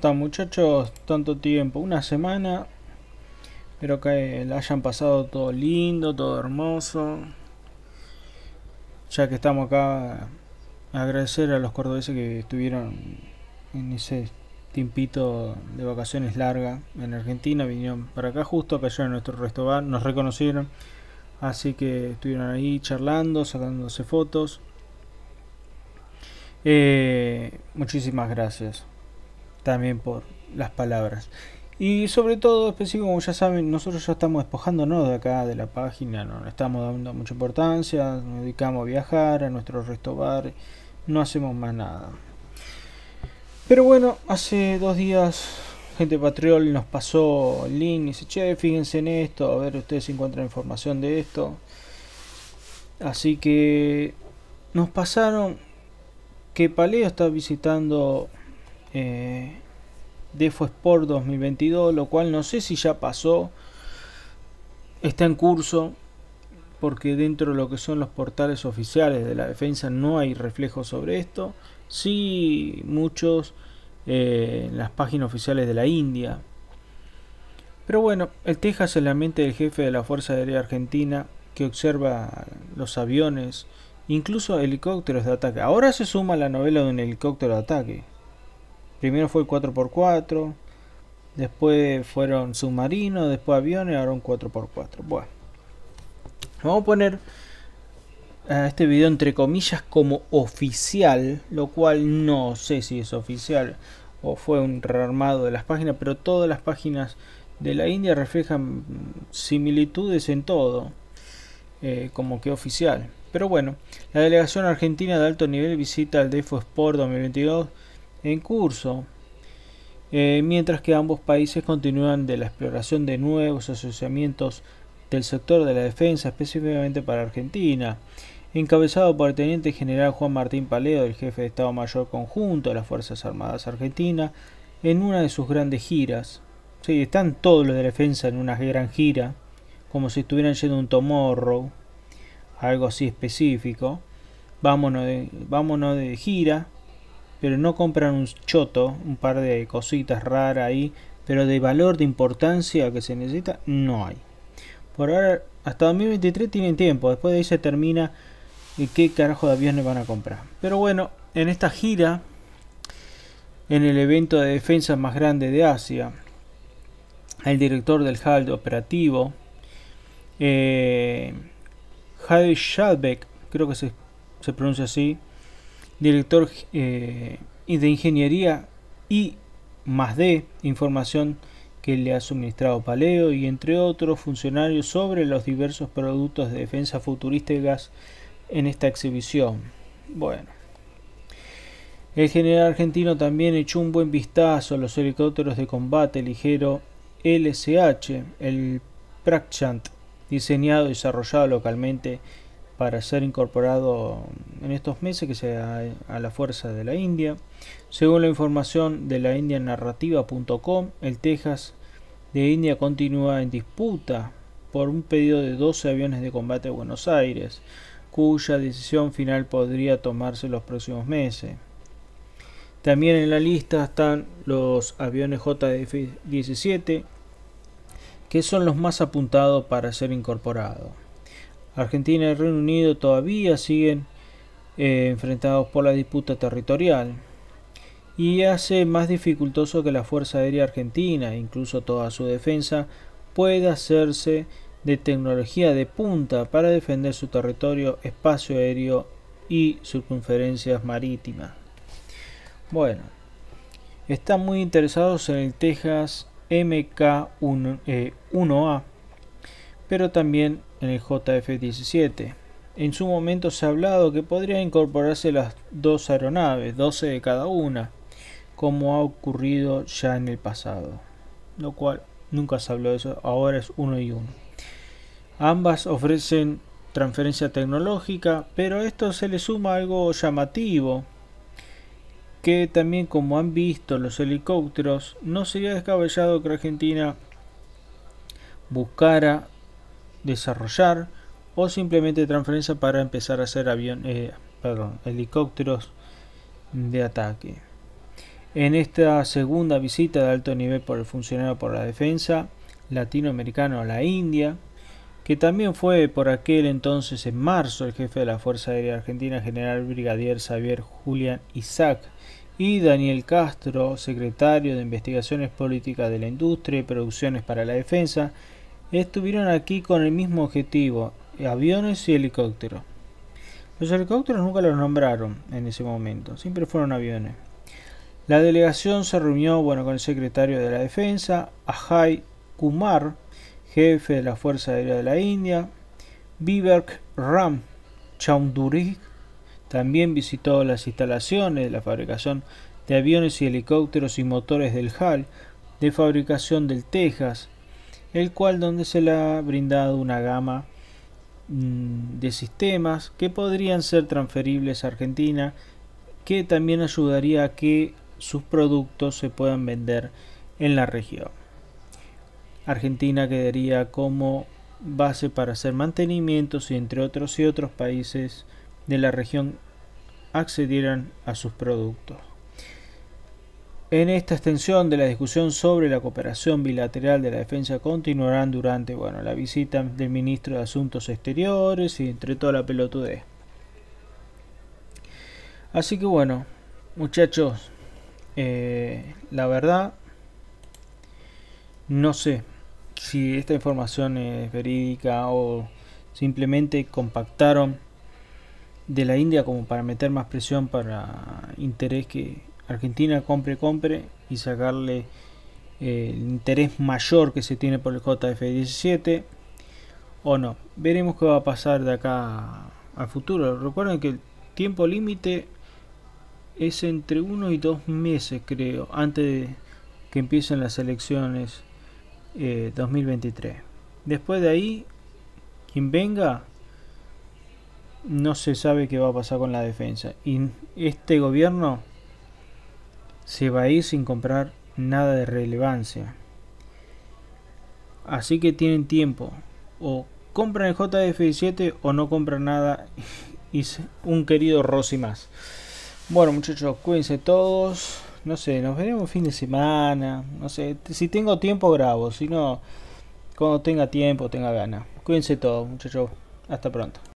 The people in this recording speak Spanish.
están muchachos? Tanto tiempo, una semana. Espero que la hayan pasado todo lindo, todo hermoso. Ya que estamos acá, agradecer a los cordobeses que estuvieron en ese tiempito de vacaciones larga en Argentina. Vinieron para acá justo, cayeron en nuestro restaurante, nos reconocieron. Así que estuvieron ahí charlando, sacándose fotos. Eh, muchísimas gracias también por las palabras. Y sobre todo, específico, como ya saben, nosotros ya estamos despojándonos de acá, de la página, no estamos dando mucha importancia, nos dedicamos a viajar, a nuestro resto bar, no hacemos más nada. Pero bueno, hace dos días gente Patriol nos pasó el link y dice, che, fíjense en esto, a ver ustedes si encuentran información de esto. Así que nos pasaron que Paleo está visitando eh, Defo Sport 2022, lo cual no sé si ya pasó, está en curso, porque dentro de lo que son los portales oficiales de la defensa no hay reflejo sobre esto. Sí, muchos eh, en las páginas oficiales de la India. Pero bueno, el Texas es la mente del jefe de la Fuerza Aérea Argentina que observa los aviones, incluso helicópteros de ataque. Ahora se suma la novela de un helicóptero de ataque. Primero fue el 4x4, después fueron submarinos, después aviones, ahora un 4x4. Bueno, vamos a poner a este video entre comillas como oficial, lo cual no sé si es oficial o fue un rearmado de las páginas, pero todas las páginas de la India reflejan similitudes en todo, eh, como que oficial. Pero bueno, la delegación argentina de alto nivel visita el Defo Sport 2022 en curso, eh, mientras que ambos países continúan de la exploración de nuevos asociamientos del sector de la defensa, específicamente para Argentina, encabezado por el teniente general Juan Martín Paleo, el jefe de Estado Mayor Conjunto de las Fuerzas Armadas Argentinas, en una de sus grandes giras. Sí, están todos los de defensa en una gran gira, como si estuvieran yendo un tomorrow, algo así específico. Vámonos vámonos de gira, pero no compran un choto, un par de cositas raras ahí, pero de valor, de importancia que se necesita, no hay. Por ahora, hasta 2023 tienen tiempo, después de ahí se termina qué carajo de aviones van a comprar. Pero bueno, en esta gira, en el evento de defensa más grande de Asia, el director del HALD operativo, eh, Schalbeck, creo que se, se pronuncia así, director eh, de ingeniería y más de información que le ha suministrado Paleo y entre otros funcionarios sobre los diversos productos de defensa futurísticas en esta exhibición. Bueno, el general argentino también echó un buen vistazo a los helicópteros de combate ligero LSH, el Prakchant, diseñado y desarrollado localmente para ser incorporado en estos meses que sea a la fuerza de la India. Según la información de la indianarrativa.com, el Texas de India continúa en disputa por un pedido de 12 aviones de combate a Buenos Aires, cuya decisión final podría tomarse los próximos meses. También en la lista están los aviones JF-17, que son los más apuntados para ser incorporados. Argentina y Reino Unido todavía siguen eh, enfrentados por la disputa territorial y hace más dificultoso que la Fuerza Aérea Argentina, incluso toda su defensa, pueda hacerse de tecnología de punta para defender su territorio, espacio aéreo y circunferencias marítimas. Bueno, están muy interesados en el Texas MK1A, eh, pero también en el JF-17. En su momento se ha hablado que podrían incorporarse las dos aeronaves, 12 de cada una, como ha ocurrido ya en el pasado, lo cual nunca se habló de eso, ahora es uno y uno. Ambas ofrecen transferencia tecnológica, pero a esto se le suma algo llamativo, que también como han visto los helicópteros, no sería descabellado que Argentina buscara desarrollar o simplemente transferencia para empezar a hacer avión, eh, perdón, helicópteros de ataque. en esta segunda visita de alto nivel por el funcionario por la defensa latinoamericano a la India, que también fue por aquel entonces en marzo el jefe de la Fuerza Aérea Argentina, general brigadier Xavier Julián Isaac, y Daniel Castro, secretario de Investigaciones Políticas de la Industria y Producciones para la Defensa, estuvieron aquí con el mismo objetivo, aviones y helicópteros. Los helicópteros nunca los nombraron en ese momento, siempre fueron aviones. La delegación se reunió bueno, con el secretario de la Defensa, Ajay Kumar, jefe de la Fuerza Aérea de la India, Vivek Ram Chaudhuri también visitó las instalaciones de la fabricación de aviones y helicópteros y motores del HAL de fabricación del Texas, el cual donde se le ha brindado una gama mm, de sistemas que podrían ser transferibles a Argentina, que también ayudaría a que sus productos se puedan vender en la región. Argentina quedaría como base para hacer mantenimientos y entre otros y otros países de la región accedieran a sus productos. En esta extensión de la discusión sobre la cooperación bilateral de la defensa continuarán durante bueno, la visita del ministro de Asuntos Exteriores y entre toda la pelotudez. Así que bueno, muchachos, eh, la verdad, no sé si esta información es verídica o simplemente compactaron de la India como para meter más presión para interés que Argentina compre, compre y sacarle eh, el interés mayor que se tiene por el JF-17 o no. Veremos qué va a pasar de acá al futuro. Recuerden que el tiempo límite es entre uno y dos meses, creo, antes de que empiecen las elecciones 2023. Eh, Después de ahí, quien venga, no se sabe qué va a pasar con la defensa. Y este gobierno se va a ir sin comprar nada de relevancia. Así que tienen tiempo. O compran el JF17 o no compran nada. Y un querido Rossi más. Bueno muchachos, cuídense todos. No sé, nos veremos fin de semana. No sé, si tengo tiempo grabo. Si no, cuando tenga tiempo, tenga ganas. Cuídense todos muchachos. Hasta pronto.